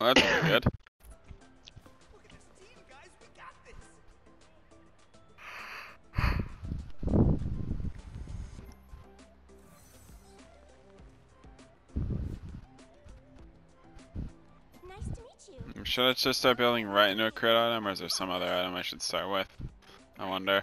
That's good. Should I just start building right into a crit item, or is there some other item I should start with? I wonder.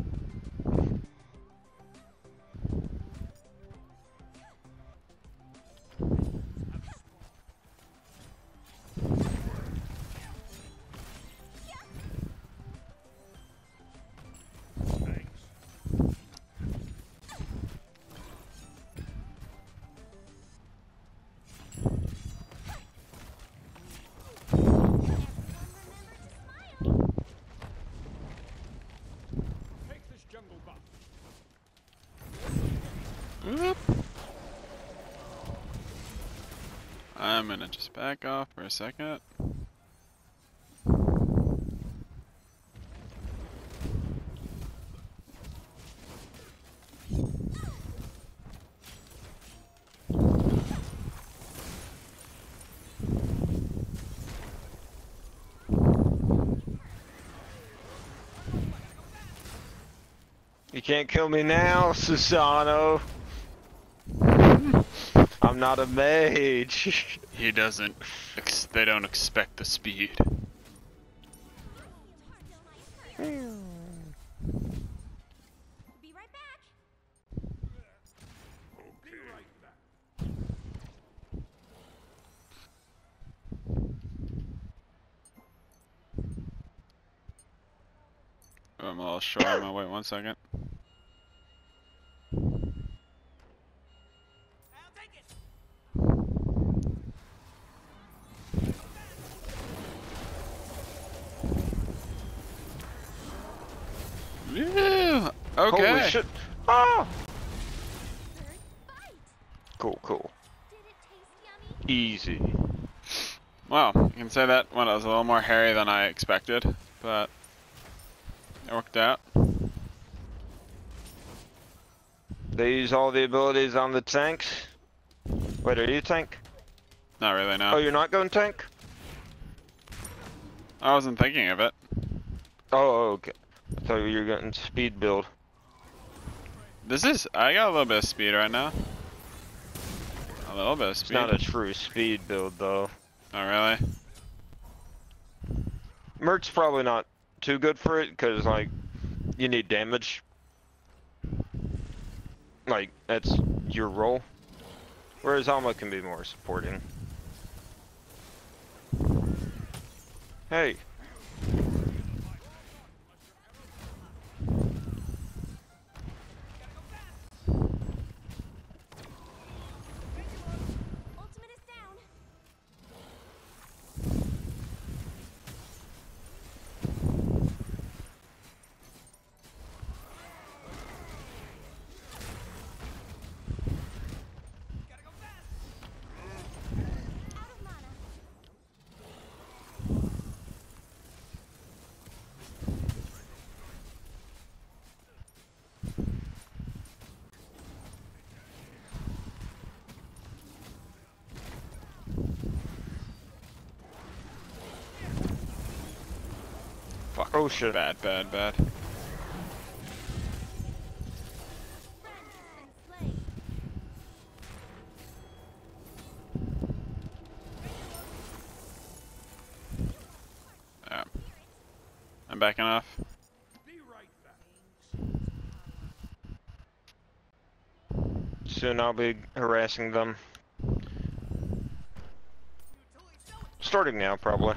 I'm gonna just back off for a second. You can't kill me now, Susano. I'm not a mage. He doesn't. Ex- they don't expect the speed. Be right back. Okay. right back. I'm a little short. I'm gonna wait one second. Okay. Holy shit. Ah! Cool, cool. Did it taste yummy? Easy. Well, you can say that one was a little more hairy than I expected, but it worked out. They use all the abilities on the tanks. Wait, are you tank? Not really, no. Oh, you're not going tank? I wasn't thinking of it. Oh, okay. I thought you were getting speed build. This is. I got a little bit of speed right now. A little bit of It's speed. not a true speed build though. Oh, really? Mert's probably not too good for it because like you need damage. Like that's your role. Whereas Alma can be more supporting. Hey. Oh shit. Bad, bad, bad. Run and slay. Yeah. I'm backing off. Be right back. Soon I'll be harassing them. Starting now, probably.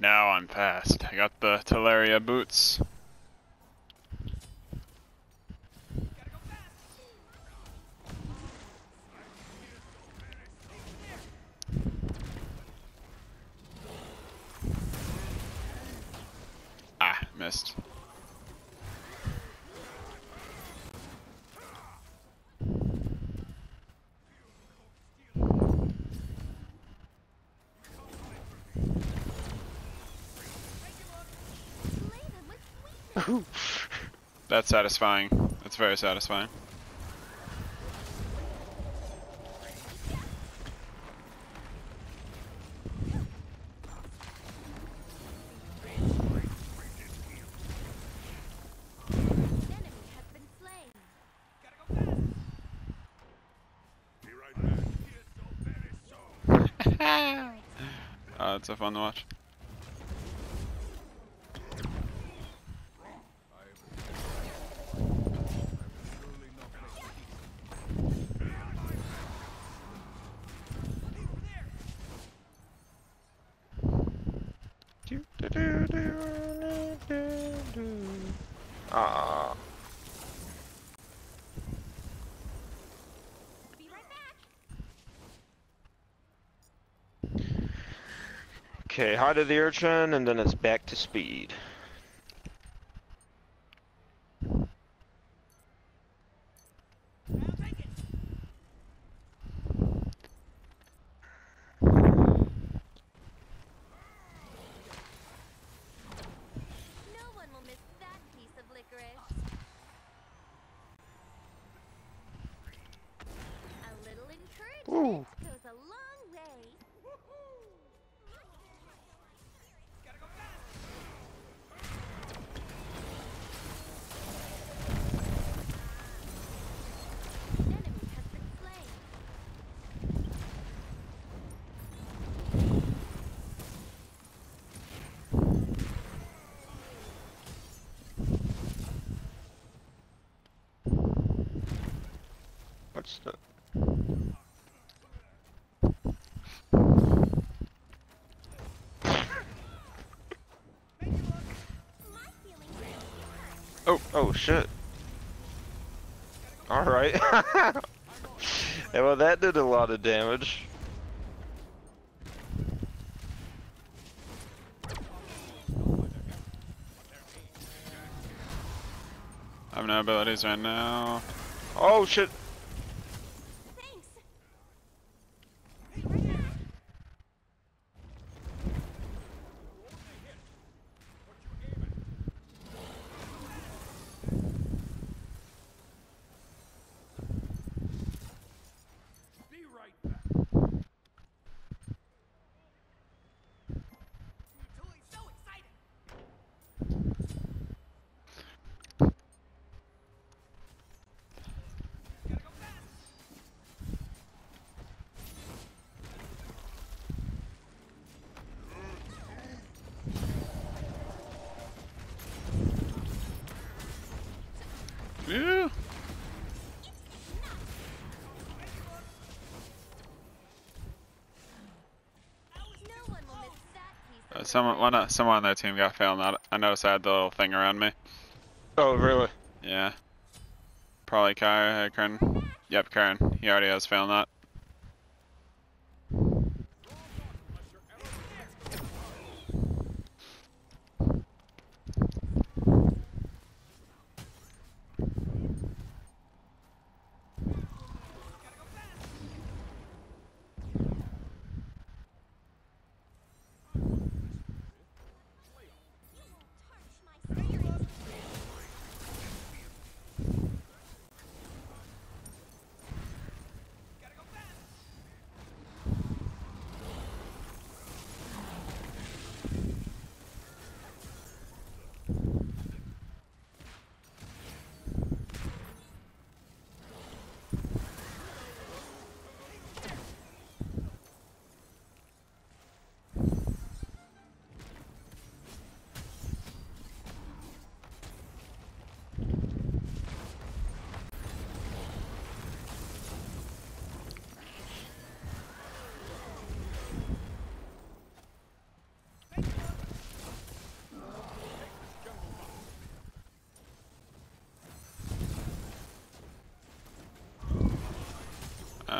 Now I'm fast. I got the Talaria boots. Ah, missed. That's satisfying. That's very satisfying. Uh, it's so fun to watch. Ah. Okay, high to the urchin, and then it's back to speed. No one will miss that piece of licorice. A little encouragement goes a long way. Enemy has been slain. What's the? My feelings Oh, oh shit. Alright. yeah, well that did a lot of damage. I have no abilities right now. Oh shit. Thanks. Be right back. Be right back. Totally so excited. Gotta go fast. Yeah. No one will miss that piece Uh, someone, one, uh, someone on their team got failed. Not, I noticed I had the little thing around me. Oh really? Yeah. Probably. Karen. Yep, Karen. He already has fail not.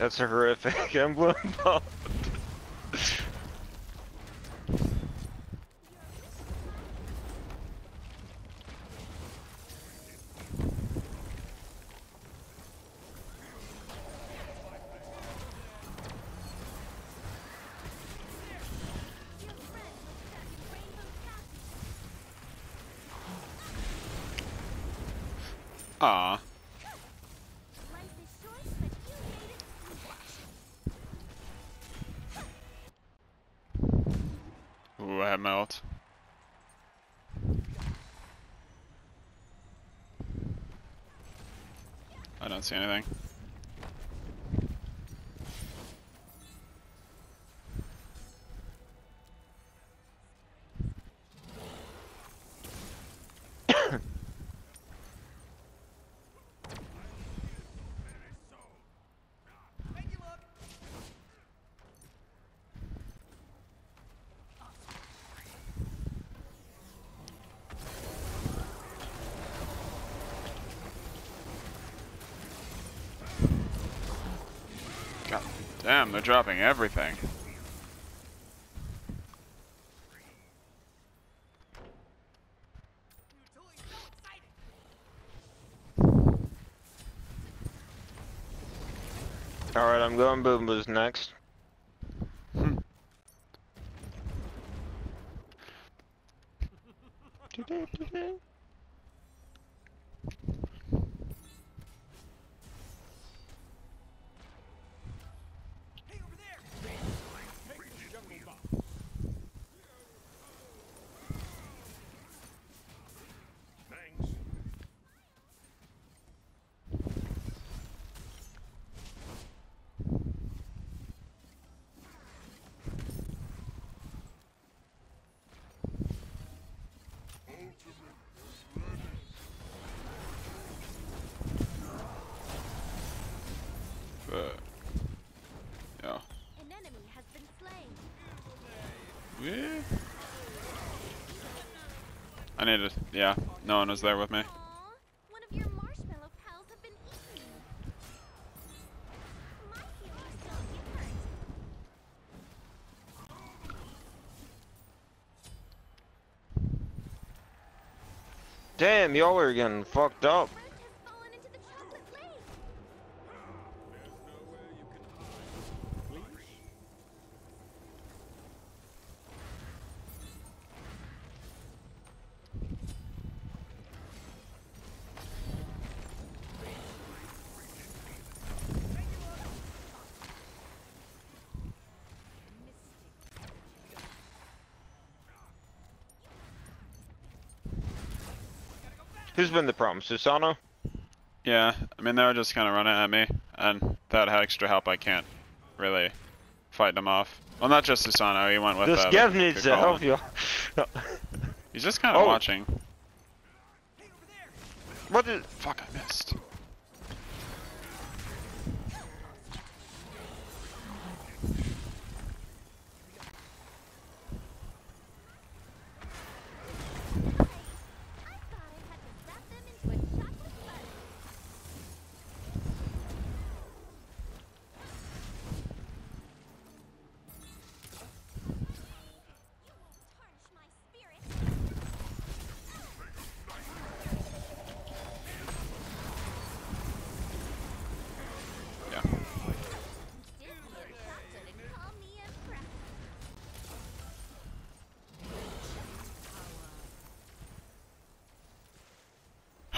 That's a horrific emblem. I don't see anything. They're dropping everything. Alright, I'm going Boom Boo's next. Hmm. Hey, over there. Take the jungle buff. Thanks. But, yeah. An enemy has been slain. Yeah. I need to. Yeah, no one was there with me. Aw, one of your marshmallow pals have been eaten. My healers don't get hurt. Damn, y'all are getting fucked up. Who's been the problem? Susano? Yeah, I mean they were just kind of running at me, and without extra help, I can't really fight them off. Well, not just Susano. He went with. This uh, Geb the- needs to help you. He's just kind of Oh. watching. What over there. what is... Fuck, I missed.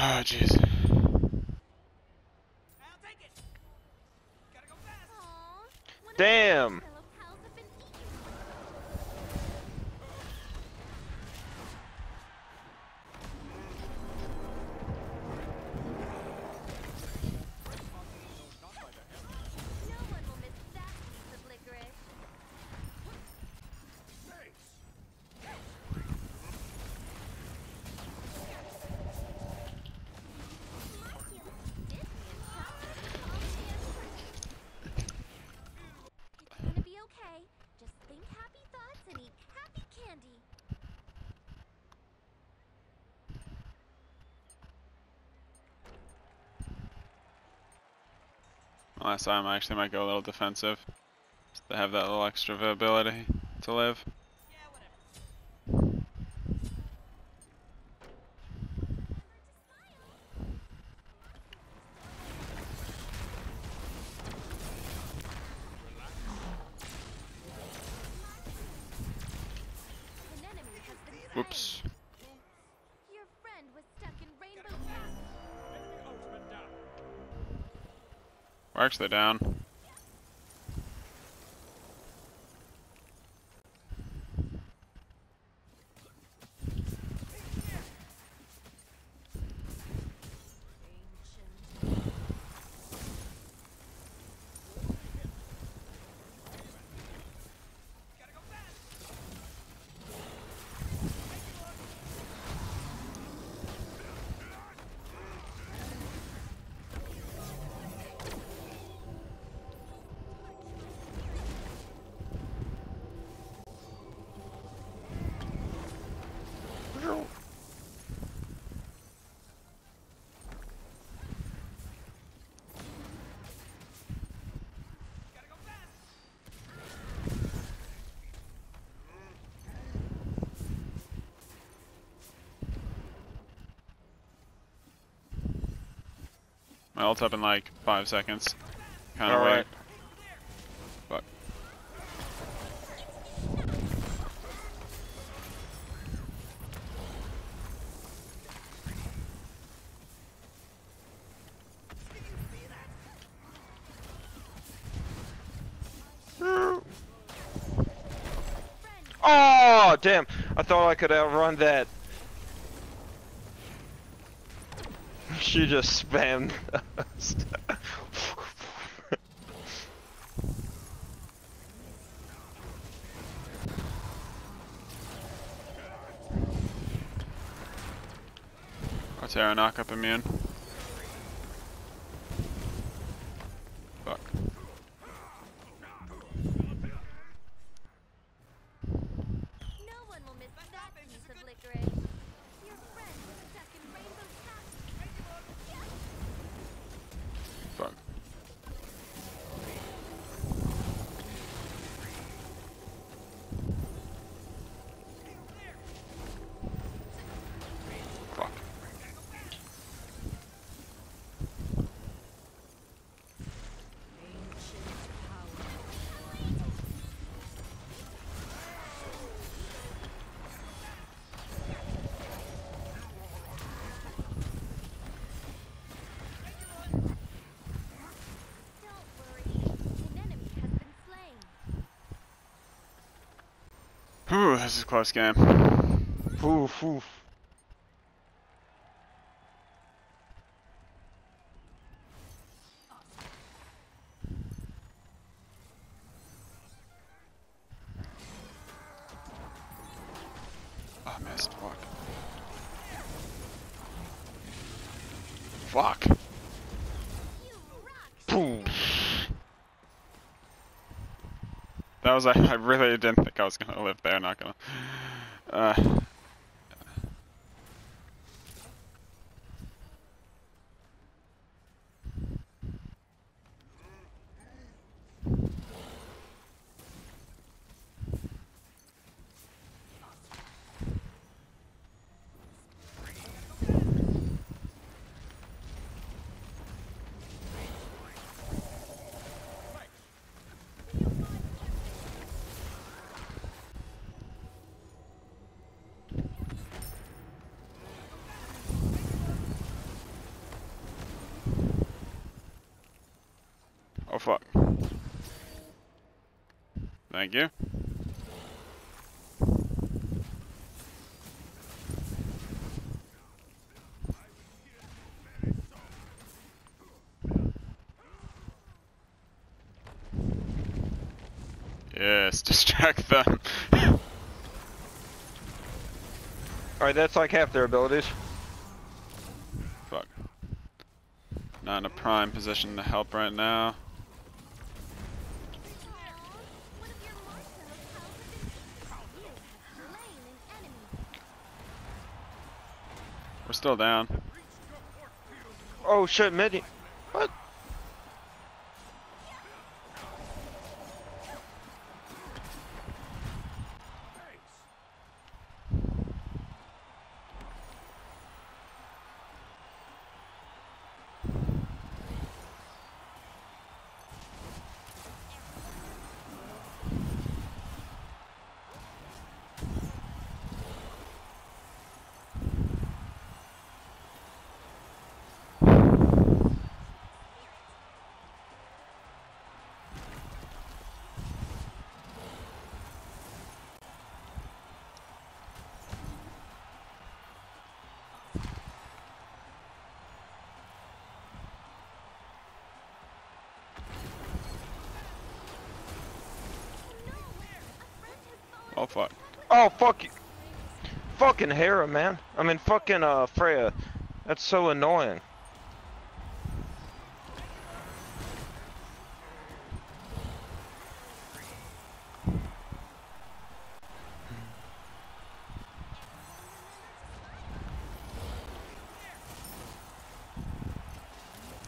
Oh, jeez. Last time I actually might go a little defensive. Just to have that little extra ability to live. Whoops. Actually down. My ult up in like five seconds. Kinda wait. Alright. Fuck. Oh, damn. I thought I could outrun that. She just spammed. Oh, Terra knock up immune. Fuck. No one will miss that piece of licorice. Your friend was stuck in Rainbow Pass. Fuck. Fuck. Don't worry. An enemy has been slain. Whew, this is a close game. Oof, oof. I missed. Fuck. Fuck. Boom. That was I. I really didn't I was gonna live there. Not gonna. Uh. Fuck. Thank you. Yes, distract them. Alright, that's like half their abilities. Fuck. Not in a prime position to help right now. Still down. Oh shit, midi. Fuck. Oh fuck you. Fucking Hera, man. I mean fucking uh Freya. That's so annoying.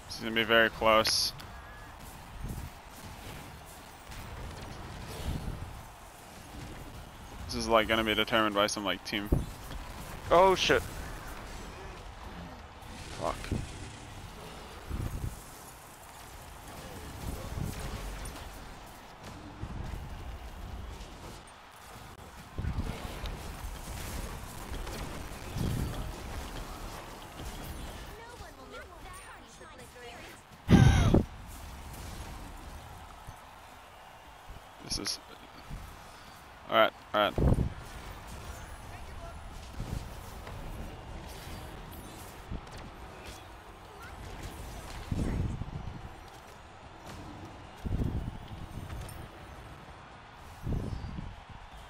This is gonna be very close. Is like gonna be determined by some like team. Oh shit. Fuck. No one will miss that piece of licorice. This is. Alright, alright.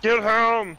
Get home!